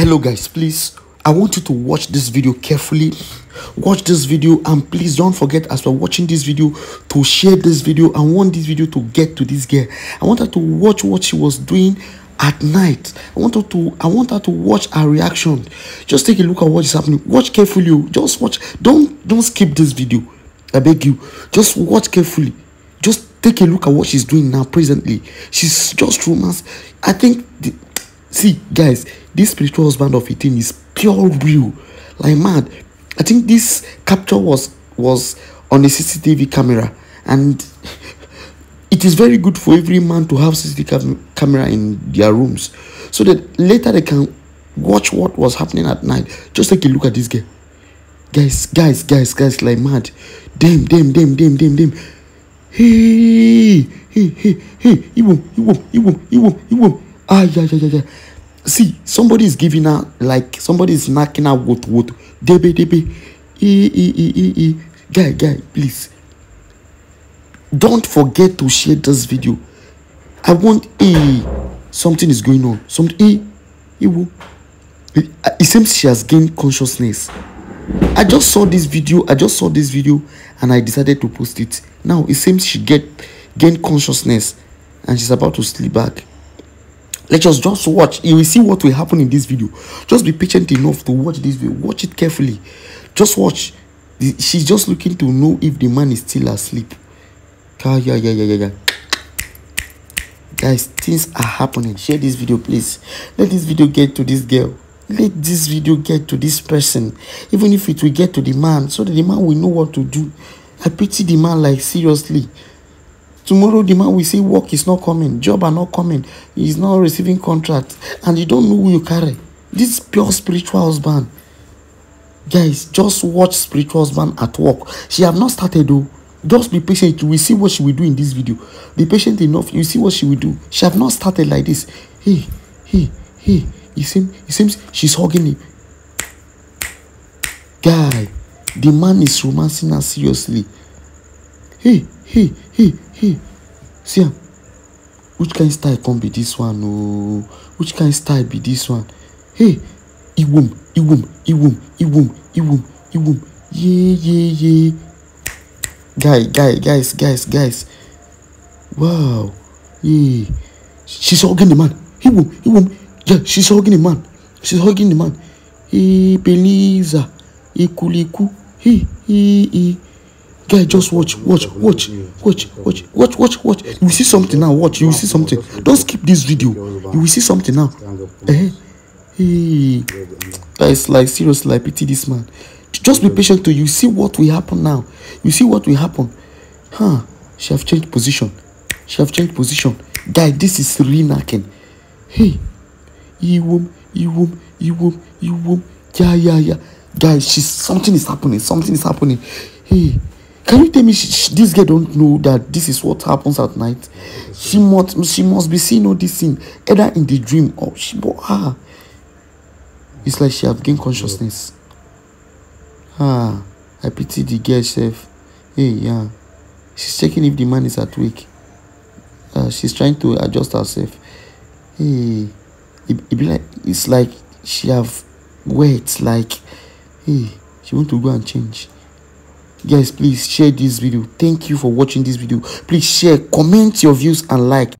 hello guys please. I want you to watch this video carefully. Watch this video and please don't forget as we're watching this video to share this video. I want this video to get to this girl. I want her to watch what she was doing at night. I want her to i want her to watch her reaction. Just take a look at what is happening. Watch carefully oh. just watch. Don't don't skip this video. I beg you. Just watch carefully. Just take a look at what she's doing now presently. She's just romance i think the, see guys this spiritual husband of 18 is pure real. Like mad. I think this capture was was on a cctv camera. And it is very good for every man to have cctv cam- camera in their rooms. So that later they can watch what was happening at night. Just take a look at this guy. Guys guys guys guys like mad. Damn damn damn damn damn damn hey hey hey hey. Iwo, Iwo, Iwo, Iwo. ah yeah yeah yeah yeah see somebody is giving her like somebody is knocking her what what debe debe e e e e e guy guy please don't forget to share this video i want e something is going on something e it, it seems she has gained consciousness I just saw this video. I just saw this video and I decided to post it. Now it seems she get gained consciousness and she's about to sleep back. Let us just watch. You will see what will happen in this video. Just be patient enough to watch this video. Watch it carefully. Just watch. She's just looking to know if the man is still asleep. Ah, yeah, yeah, yeah, yeah, yeah. Guys, things are happening. Share this video, please. Let this video get to this girl. Let this video get to this person. Even if it will get to the man, so that the man will know what to do. I pity the man, like, seriously. Tomorrow, the man will say work is not coming, job are not coming, he's not receiving contract, and you don't know who you carry. This pure spiritual husband. Guys, just watch spiritual husband at work. She have not started though. Just be patient. Will see what she will do in this video. Be patient enough. You see what she will do. She have not started like this. Hey, hey, hey. It seems, it seems she's hugging him. Guy, the man is romancing her seriously. Hey, hey, hey, hey. See am. Which kind style come be this one? Oh, which kind style be this one? Hey, iwom, iwom, iwom, iwom, iwom, iwom. Yeah, yeah, yeah. Guy, guy, guys, guys, guys. Wow. Yeah. She's hugging the man. Iwom, iwom. Yeah, she's hugging the man. She's hugging the man. Hey, Beliza. Hey, Kuliku. Hey, hey, hey. Guy, just watch, watch, watch, watch, watch, watch, watch, watch. You will see something now. Watch, you will see something. Don't skip this video. You will see something now. Eh? Hey, guys, like seriously, I pity this man. Just be patient till you see what will happen now. You see what will happen. Huh? She have changed position. She have changed position. Guy, this is re-knocking. Hey, Iwom, Iwom, Iwom, Iwom. Yeah, yeah, yeah. Guys, she's something is happening. Something is happening. Hey, can you tell me she, she- this girl don't know that this is what happens at night? She must she must be seeing all this thing either in the dream or she but ah. It's like she have gained consciousness. Ah, I pity the girl self. Hey, yeah. She's checking if the man is awake. Uh, she's trying to adjust herself. Hey, it, it be like it's like she have words like, hey, she want to go and change. Guys, please share this video. Thank you for watching this video. Please share, comment your views and like.